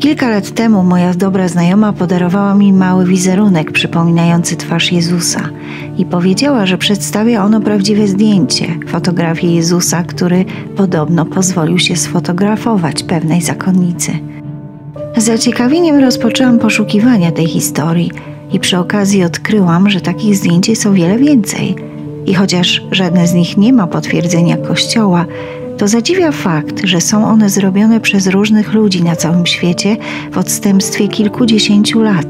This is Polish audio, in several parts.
Kilka lat temu moja dobra znajoma podarowała mi mały wizerunek przypominający twarz Jezusa i powiedziała, że przedstawia ono prawdziwe zdjęcie, fotografię Jezusa, który podobno pozwolił się sfotografować pewnej zakonnicy. Z zaciekawieniem rozpoczęłam poszukiwania tej historii i przy okazji odkryłam, że takich zdjęć jest o wiele więcej. I chociaż żadne z nich nie ma potwierdzenia Kościoła, to zadziwia fakt, że są one zrobione przez różnych ludzi na całym świecie w odstępstwie kilkudziesięciu lat.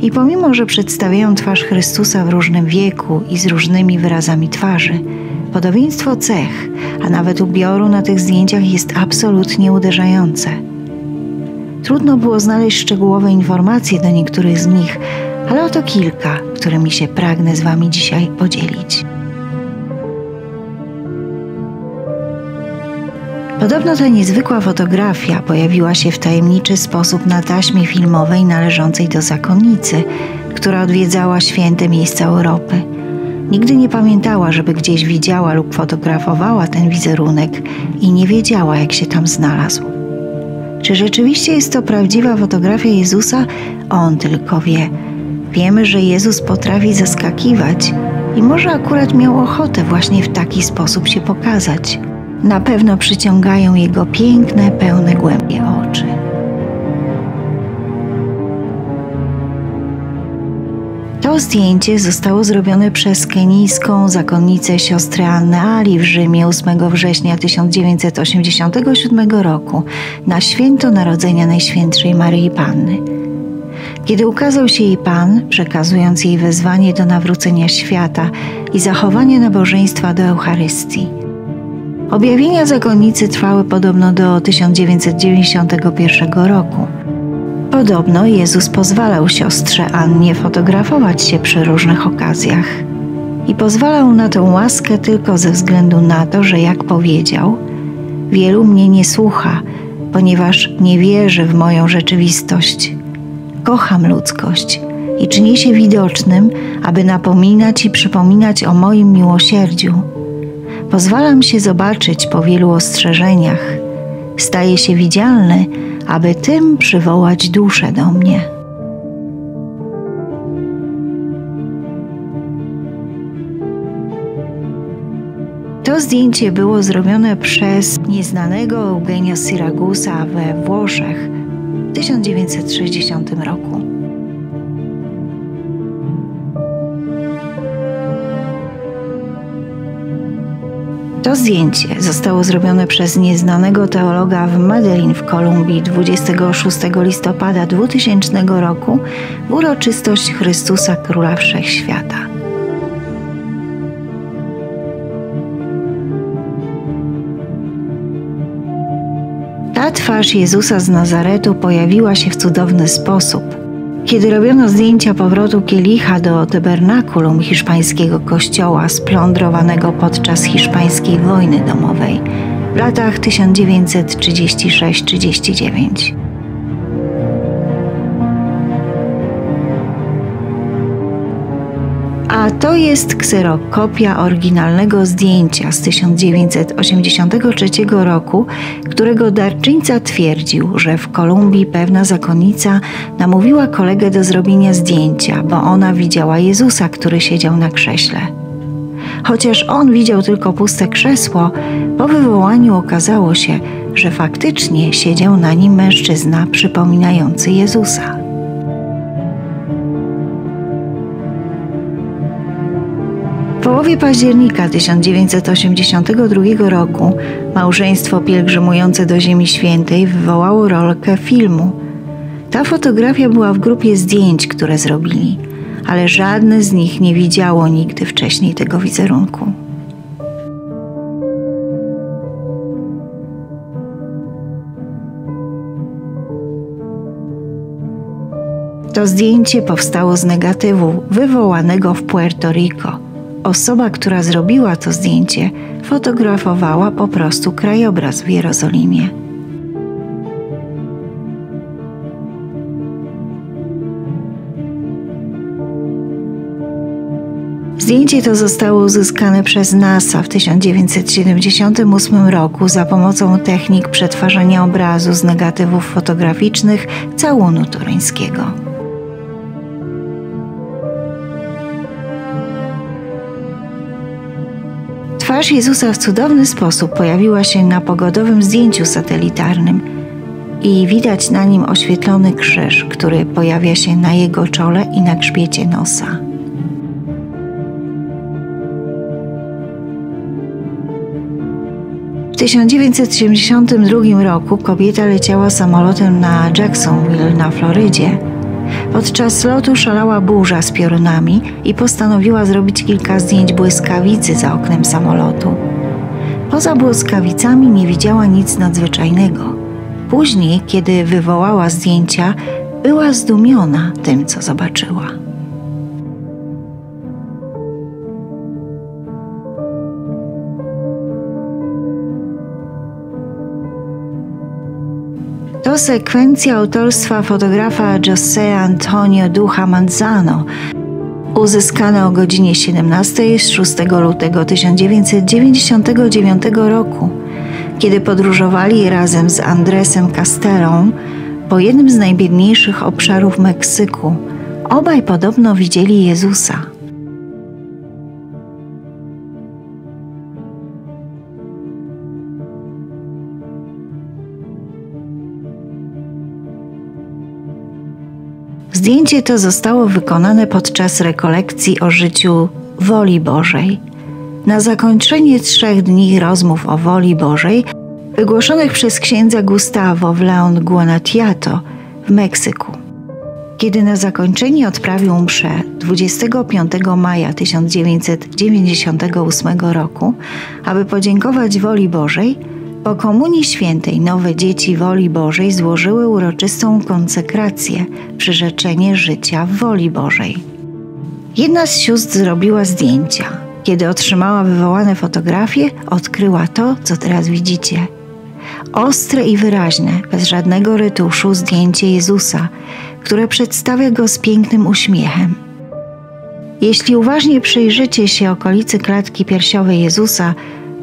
I pomimo, że przedstawiają twarz Chrystusa w różnym wieku i z różnymi wyrazami twarzy, podobieństwo cech, a nawet ubioru na tych zdjęciach jest absolutnie uderzające. Trudno było znaleźć szczegółowe informacje do niektórych z nich, ale oto kilka, którymi się pragnę z Wami dzisiaj podzielić. Podobno ta niezwykła fotografia pojawiła się w tajemniczy sposób na taśmie filmowej należącej do zakonnicy, która odwiedzała święte miejsca Europy. Nigdy nie pamiętała, żeby gdzieś widziała lub fotografowała ten wizerunek i nie wiedziała, jak się tam znalazł. Czy rzeczywiście jest to prawdziwa fotografia Jezusa? On tylko wie. Wiemy, że Jezus potrafi zaskakiwać i może akurat miał ochotę właśnie w taki sposób się pokazać. Na pewno przyciągają jego piękne, pełne głębie oczy. To zdjęcie zostało zrobione przez kenijską zakonnicę siostry Anny Ali w Rzymie 8 września 1987 roku na święto Narodzenia Najświętszej Maryi Panny. Kiedy ukazał się jej Pan, przekazując jej wezwanie do nawrócenia świata i zachowania nabożeństwa do Eucharystii. Objawienia zakonnicy trwały podobno do 1991 roku. Podobno Jezus pozwalał siostrze Annie fotografować się przy różnych okazjach. I pozwalał na tę łaskę tylko ze względu na to, że jak powiedział, wielu mnie nie słucha, ponieważ nie wierzy w moją rzeczywistość. Kocham ludzkość i czynię się widocznym, aby napominać i przypominać o moim miłosierdziu. Pozwalam się zobaczyć po wielu ostrzeżeniach. Staję się widzialny, aby tym przywołać duszę do mnie. To zdjęcie było zrobione przez nieznanego Eugenio Siragusa we Włoszech w 1960 roku. To zdjęcie zostało zrobione przez nieznanego teologa w Medellin w Kolumbii 26 listopada 2000 roku w uroczystość Chrystusa Króla Wszechświata. Ta twarz Jezusa z Nazaretu pojawiła się w cudowny sposób – kiedy robiono zdjęcia powrotu kielicha do tabernakulum hiszpańskiego kościoła splądrowanego podczas hiszpańskiej wojny domowej w latach 1936-39. A to jest kserokopia oryginalnego zdjęcia z 1983 roku, którego darczyńca twierdził, że w Kolumbii pewna zakonnica namówiła kolegę do zrobienia zdjęcia, bo ona widziała Jezusa, który siedział na krześle. Chociaż on widział tylko puste krzesło, po wywołaniu okazało się, że faktycznie siedział na nim mężczyzna przypominający Jezusa. Połowie października 1982 roku małżeństwo pielgrzymujące do Ziemi Świętej wywołało rolkę filmu. Ta fotografia była w grupie zdjęć, które zrobili, ale żadne z nich nie widziało nigdy wcześniej tego wizerunku. To zdjęcie powstało z negatywu wywołanego w Puerto Rico Osoba, która zrobiła to zdjęcie, fotografowała po prostu krajobraz w Jerozolimie. Zdjęcie to zostało uzyskane przez NASA w 1978 roku za pomocą technik przetwarzania obrazu z negatywów fotograficznych całunu toruńskiego. Twarz Jezusa w cudowny sposób pojawiła się na pogodowym zdjęciu satelitarnym i widać na nim oświetlony krzyż, który pojawia się na jego czole i na grzbiecie nosa. W 1972 roku kobieta leciała samolotem na Jacksonville na Florydzie. Podczas lotu szalała burza z piorunami i postanowiła zrobić kilka zdjęć błyskawicy za oknem samolotu. Poza błyskawicami nie widziała nic nadzwyczajnego. Później, kiedy wywołała zdjęcia, była zdumiona tym, co zobaczyła. Sekwencja autorstwa fotografa José Antonio Ducha Manzano, uzyskana o godzinie 17 z 6 lutego 1999 roku, kiedy podróżowali razem z Andresem Castellą po jednym z najbiedniejszych obszarów Meksyku. Obaj podobno widzieli Jezusa. Zdjęcie to zostało wykonane podczas rekolekcji o życiu woli Bożej. Na zakończenie trzech dni rozmów o woli Bożej, wygłoszonych przez księdza Gustavo w Leon Guanatiato w Meksyku. Kiedy na zakończenie odprawił mszę 25 maja 1998 roku, aby podziękować woli Bożej, po Komunii Świętej nowe dzieci woli Bożej złożyły uroczystą konsekrację, przyrzeczenie życia w woli Bożej. Jedna z sióstr zrobiła zdjęcia. Kiedy otrzymała wywołane fotografie, odkryła to, co teraz widzicie. Ostre i wyraźne, bez żadnego rytuszu zdjęcie Jezusa, które przedstawia go z pięknym uśmiechem. Jeśli uważnie przyjrzycie się okolicy klatki piersiowej Jezusa,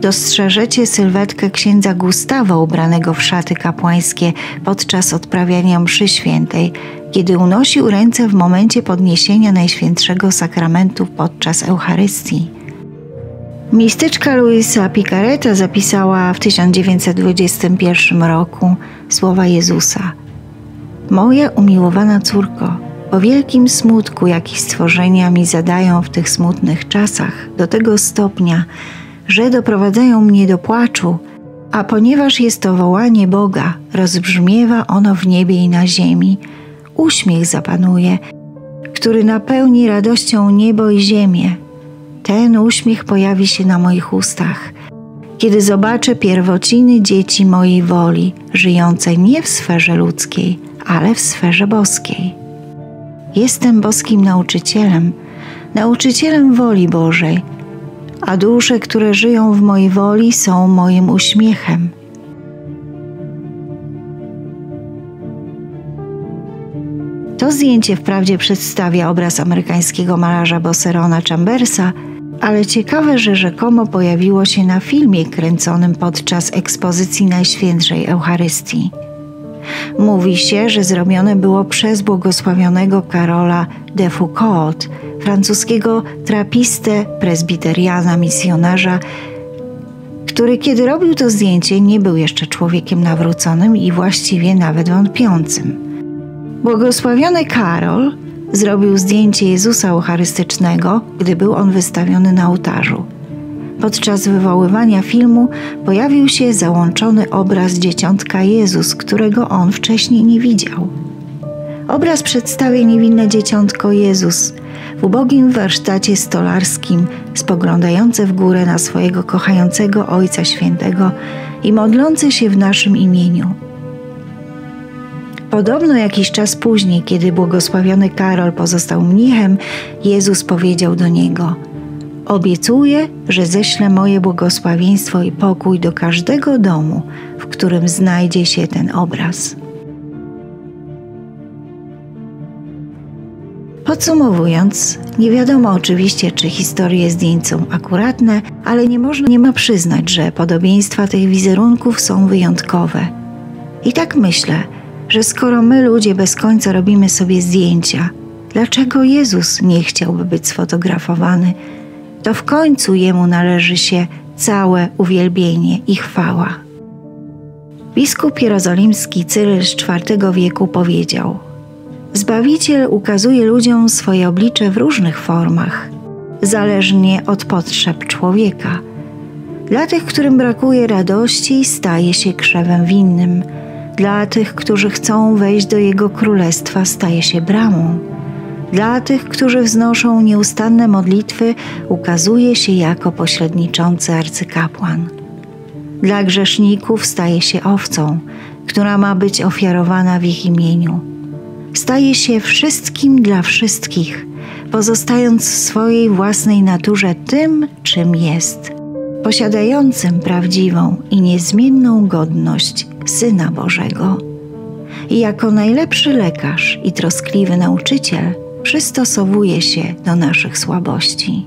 dostrzeżecie sylwetkę księdza Gustawa ubranego w szaty kapłańskie podczas odprawiania mszy świętej, kiedy unosił ręce w momencie podniesienia Najświętszego Sakramentu podczas Eucharystii. Mistyczka Luisa Picareta zapisała w 1921 roku słowa Jezusa: Moja umiłowana córko, po wielkim smutku, jaki stworzenia mi zadają w tych smutnych czasach, do tego stopnia, że doprowadzają mnie do płaczu, a ponieważ jest to wołanie Boga, rozbrzmiewa ono w niebie i na ziemi, uśmiech zapanuje, który napełni radością niebo i ziemię. Ten uśmiech pojawi się na moich ustach, kiedy zobaczę pierwociny dzieci mojej woli, żyjące nie w sferze ludzkiej, ale w sferze boskiej. Jestem boskim nauczycielem, nauczycielem woli Bożej a dusze, które żyją w mojej woli, są moim uśmiechem. To zdjęcie wprawdzie przedstawia obraz amerykańskiego malarza Bosserona Chambersa, ale ciekawe, że rzekomo pojawiło się na filmie kręconym podczas ekspozycji Najświętszej Eucharystii. Mówi się, że zrobione było przez błogosławionego Karola de Foucault, francuskiego trapistę, prezbiteriana, misjonarza, który kiedy robił to zdjęcie nie był jeszcze człowiekiem nawróconym i właściwie nawet wątpiącym. Błogosławiony Karol zrobił zdjęcie Jezusa Eucharystycznego, gdy był on wystawiony na ołtarzu. Podczas wywoływania filmu pojawił się załączony obraz dzieciątka Jezus, którego on wcześniej nie widział. Obraz przedstawia niewinne dzieciątko Jezus w ubogim warsztacie stolarskim, spoglądające w górę na swojego kochającego Ojca Świętego i modlące się w naszym imieniu. Podobno jakiś czas później, kiedy błogosławiony Karol pozostał mnichem, Jezus powiedział do niego – Obiecuję, że ześlę moje błogosławieństwo i pokój do każdego domu, w którym znajdzie się ten obraz. Podsumowując, nie wiadomo oczywiście, czy historie zdjęć są akuratne, ale nie można nie ma przyznać, że podobieństwa tych wizerunków są wyjątkowe. I tak myślę, że skoro my ludzie bez końca robimy sobie zdjęcia, dlaczego Jezus nie chciałby być sfotografowany, to w końcu jemu należy się całe uwielbienie i chwała. Biskup jerozolimski Cyryl z IV wieku powiedział: Zbawiciel ukazuje ludziom swoje oblicze w różnych formach, zależnie od potrzeb człowieka. Dla tych, którym brakuje radości, staje się krzewem winnym. Dla tych, którzy chcą wejść do Jego królestwa, staje się bramą. Dla tych, którzy wznoszą nieustanne modlitwy, ukazuje się jako pośredniczący arcykapłan. Dla grzeszników staje się owcą, która ma być ofiarowana w ich imieniu. Staje się wszystkim dla wszystkich, pozostając w swojej własnej naturze tym, czym jest, posiadającym prawdziwą i niezmienną godność Syna Bożego. I jako najlepszy lekarz i troskliwy nauczyciel przystosowuje się do naszych słabości.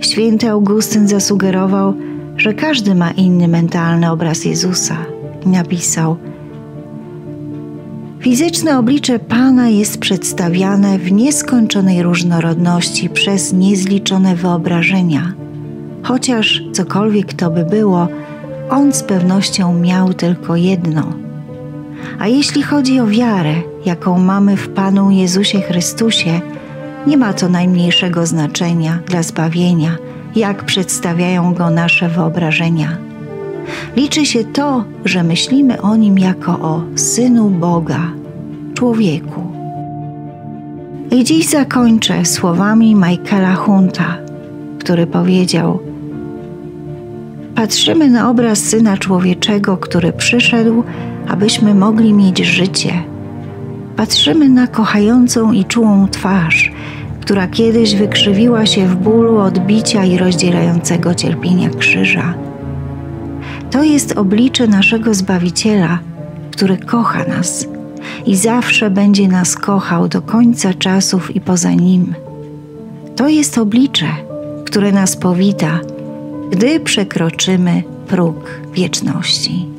Święty Augustyn zasugerował, że każdy ma inny mentalny obraz Jezusa. Napisał: Fizyczne oblicze Pana jest przedstawiane w nieskończonej różnorodności przez niezliczone wyobrażenia. Chociaż cokolwiek to by było, On z pewnością miał tylko jedno. A jeśli chodzi o wiarę, jaką mamy w Panu Jezusie Chrystusie, nie ma to najmniejszego znaczenia dla zbawienia, jak przedstawiają go nasze wyobrażenia. Liczy się to, że myślimy o nim jako o synu Boga, człowieku. I dziś zakończę słowami Michaela Hunta, który powiedział: Patrzymy na obraz syna człowieczego, który przyszedł, abyśmy mogli mieć życie. Patrzymy na kochającą i czułą twarz, która kiedyś wykrzywiła się w bólu odbicia i rozdzierającego cierpienia krzyża. To jest oblicze naszego Zbawiciela, który kocha nas i zawsze będzie nas kochał do końca czasów i poza nim. To jest oblicze, które nas powita, gdy przekroczymy próg wieczności.